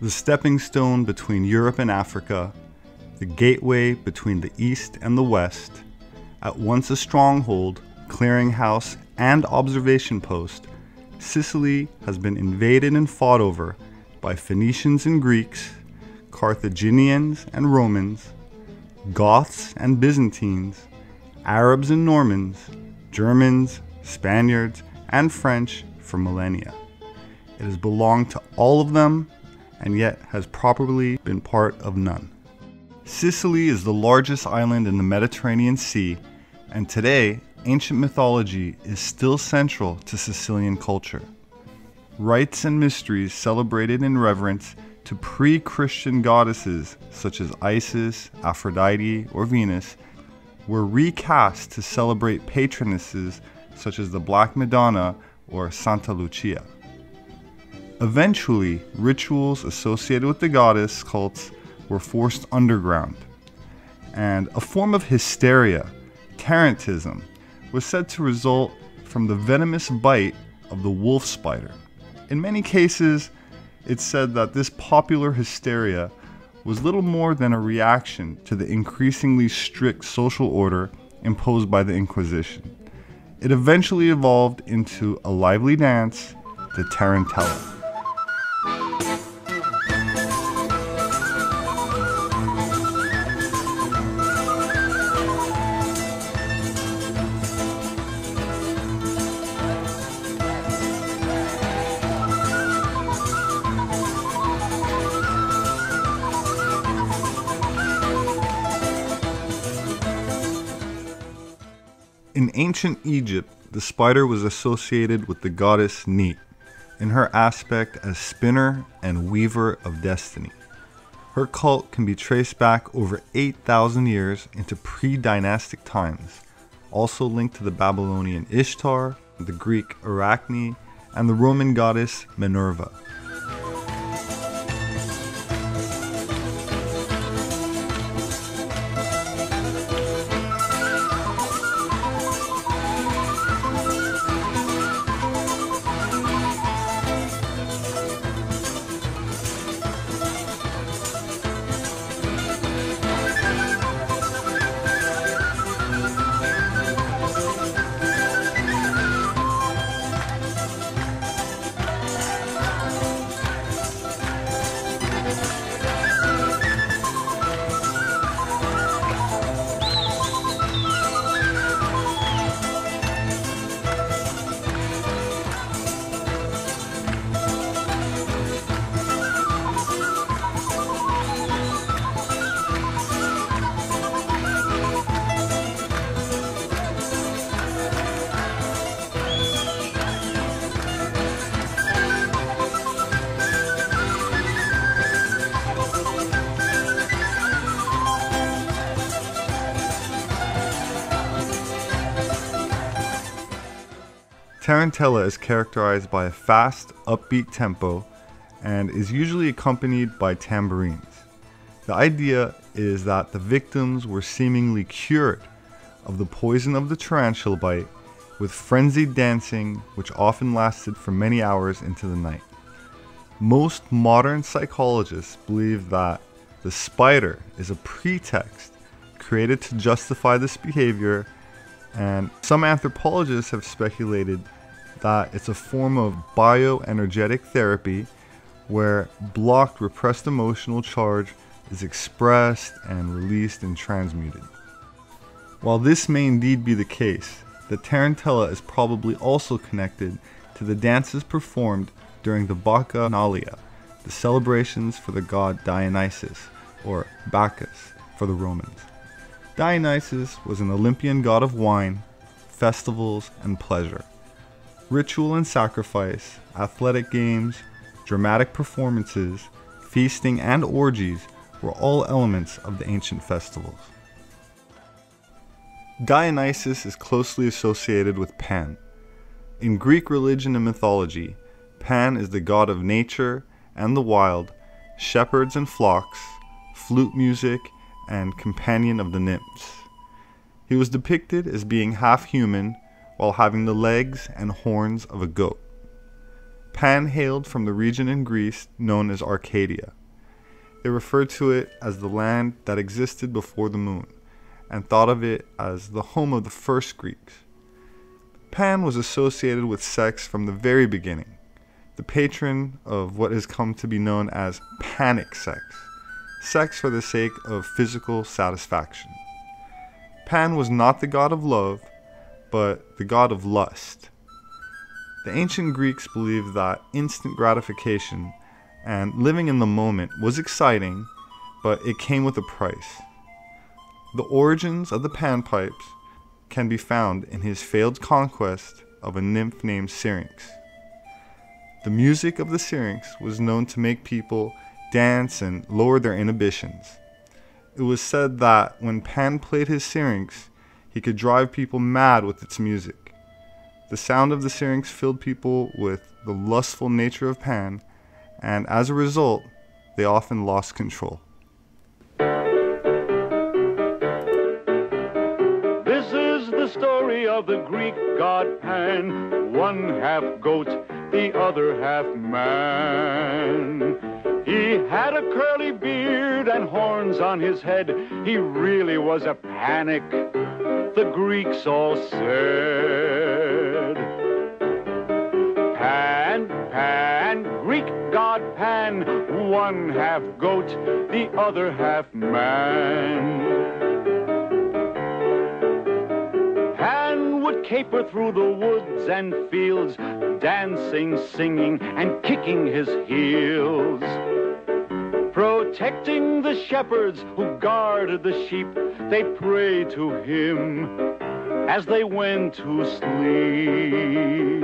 The stepping stone between Europe and Africa, the gateway between the East and the West, at once a stronghold, clearinghouse, and observation post, Sicily has been invaded and fought over by Phoenicians and Greeks, Carthaginians and Romans, Goths and Byzantines, Arabs and Normans, Germans, Spaniards, and French for millennia. It has belonged to all of them and yet has probably been part of none. Sicily is the largest island in the Mediterranean Sea, and today, ancient mythology is still central to Sicilian culture. Rites and mysteries celebrated in reverence to pre Christian goddesses such as Isis, Aphrodite, or Venus were recast to celebrate patronesses such as the Black Madonna or Santa Lucia. Eventually, rituals associated with the goddess cults were forced underground, and a form of hysteria, tarantism, was said to result from the venomous bite of the wolf spider. In many cases, it's said that this popular hysteria was little more than a reaction to the increasingly strict social order imposed by the Inquisition. It eventually evolved into a lively dance, the Tarantella. In ancient Egypt, the spider was associated with the goddess Neith in her aspect as spinner and weaver of destiny. Her cult can be traced back over 8,000 years into pre dynastic times, also linked to the Babylonian Ishtar, the Greek Arachne, and the Roman goddess Minerva. Tarantella is characterized by a fast, upbeat tempo and is usually accompanied by tambourines. The idea is that the victims were seemingly cured of the poison of the tarantula bite with frenzied dancing, which often lasted for many hours into the night. Most modern psychologists believe that the spider is a pretext created to justify this behavior, and some anthropologists have speculated that it's a form of bioenergetic therapy where blocked repressed emotional charge is expressed and released and transmuted. While this may indeed be the case, the tarantella is probably also connected to the dances performed during the Bacchanalia, the celebrations for the god Dionysus, or Bacchus for the Romans. Dionysus was an Olympian god of wine, festivals, and pleasure ritual and sacrifice, athletic games, dramatic performances, feasting, and orgies were all elements of the ancient festivals. Dionysus is closely associated with Pan. In Greek religion and mythology, Pan is the god of nature and the wild, shepherds and flocks, flute music, and companion of the nymphs. He was depicted as being half human while having the legs and horns of a goat. Pan hailed from the region in Greece known as Arcadia. They referred to it as the land that existed before the moon, and thought of it as the home of the first Greeks. Pan was associated with sex from the very beginning, the patron of what has come to be known as panic sex, sex for the sake of physical satisfaction. Pan was not the god of love, but the god of lust. The ancient Greeks believed that instant gratification and living in the moment was exciting, but it came with a price. The origins of the panpipes can be found in his failed conquest of a nymph named Syrinx. The music of the Syrinx was known to make people dance and lower their inhibitions. It was said that when Pan played his Syrinx, he could drive people mad with its music. The sound of the Syrinx filled people with the lustful nature of Pan, and as a result, they often lost control. This is the story of the Greek god Pan, one half goat, the other half man. He had a curly beard and horns on his head. He really was a panic, the Greeks all said. Pan, Pan, Greek god Pan, one half goat, the other half man. Pan would caper through the woods and fields, dancing, singing, and kicking his heels. Protecting the shepherds who guarded the sheep, they prayed to him as they went to sleep.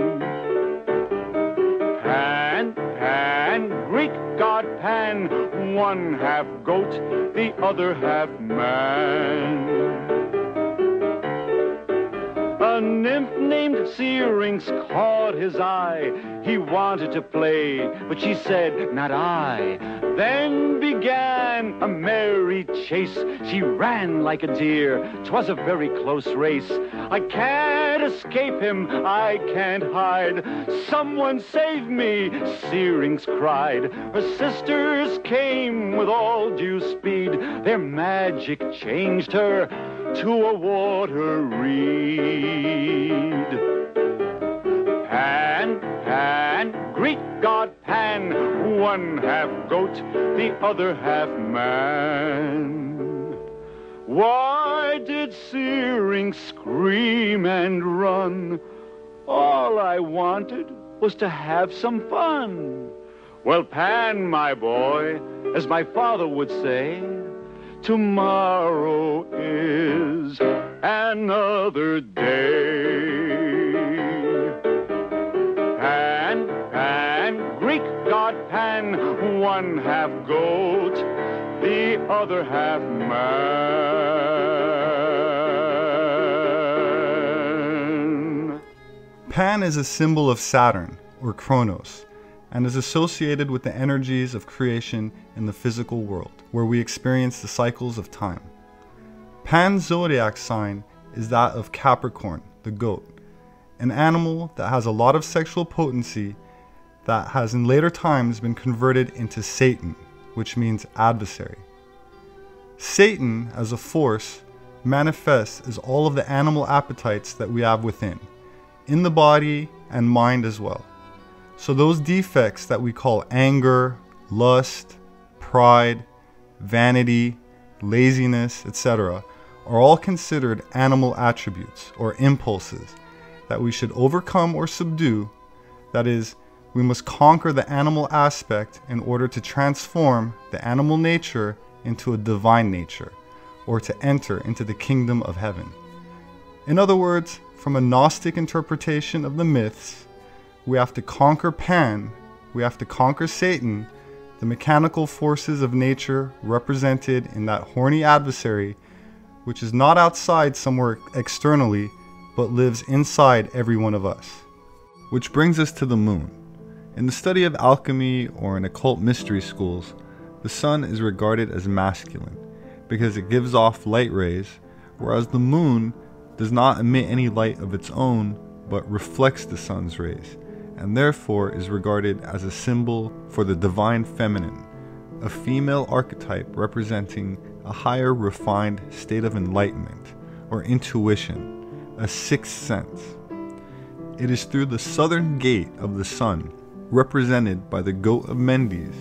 Pan, Pan, Greek god Pan, one half goat, the other half man. Nymph named Syrinx caught his eye. He wanted to play, but she said, Not I. Then began a merry chase. She ran like a deer. 'Twas a very close race. I can't escape him. I can't hide. Someone save me, Syrinx cried. Her sisters came with all due speed. Their magic changed her to a water reed. Pan, Pan, Greek god Pan, one half goat, the other half man. Why did Syrinx scream and run? All I wanted was to have some fun. Well, Pan, my boy, as my father would say, tomorrow is another day. Pan, Pan, Greek god Pan, one half goat, the other half man. Pan is a symbol of Saturn, or Kronos, and is associated with the energies of creation in the physical world, where we experience the cycles of time. Pan's zodiac sign is that of Capricorn, the goat, an animal that has a lot of sexual potency that has in later times been converted into Satan, which means adversary. Satan, as a force, manifests as all of the animal appetites that we have within, in the body and mind as well. So, those defects that we call anger, lust, pride, vanity, laziness, etc., are all considered animal attributes or impulses that we should overcome or subdue. That is, we must conquer the animal aspect in order to transform the animal nature into a divine nature, or to enter into the kingdom of heaven. In other words, from a Gnostic interpretation of the myths, we have to conquer Pan, we have to conquer Satan, the mechanical forces of nature represented in that horny adversary, which is not outside somewhere externally, but lives inside every one of us. Which brings us to the moon. In the study of alchemy or in occult mystery schools, the sun is regarded as masculine because it gives off light rays, whereas the moon does not emit any light of its own but reflects the sun's rays and therefore is regarded as a symbol for the divine feminine, a female archetype representing a higher refined state of enlightenment or intuition, a sixth sense. It is through the southern gate of the sun, represented by the goat of Mendes,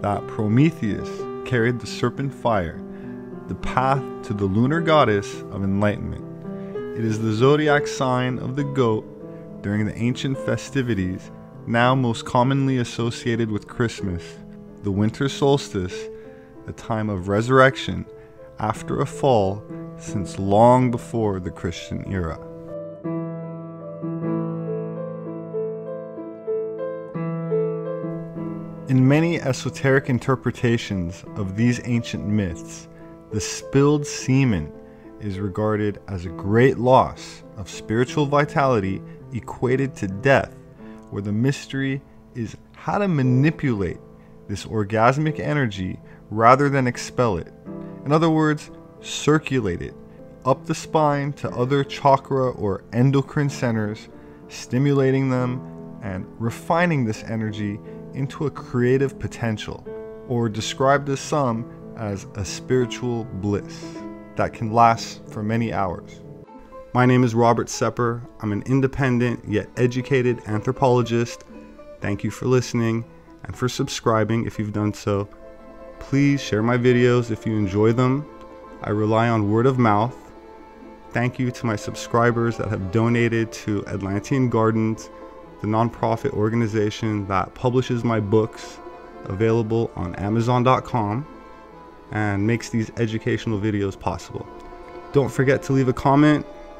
that Prometheus carried the serpent fire, the path to the lunar goddess of enlightenment. It is the zodiac sign of the goat during the ancient festivities, now most commonly associated with Christmas, the winter solstice, the time of resurrection after a fall since long before the Christian era. In many esoteric interpretations of these ancient myths, the spilled semen is regarded as a great loss of spiritual vitality equated to death, where the mystery is how to manipulate this orgasmic energy rather than expel it. In other words, circulate it up the spine to other chakra or endocrine centers, stimulating them and refining this energy into a creative potential, or described as some as a spiritual bliss that can last for many hours. My name is Robert Sepehr. I'm an independent yet educated anthropologist. Thank you for listening and for subscribing if you've done so. Please share my videos if you enjoy them. I rely on word of mouth. Thank you to my subscribers that have donated to Atlantean Gardens, the nonprofit organization that publishes my books available on Amazon.com and makes these educational videos possible. Don't forget to leave a comment.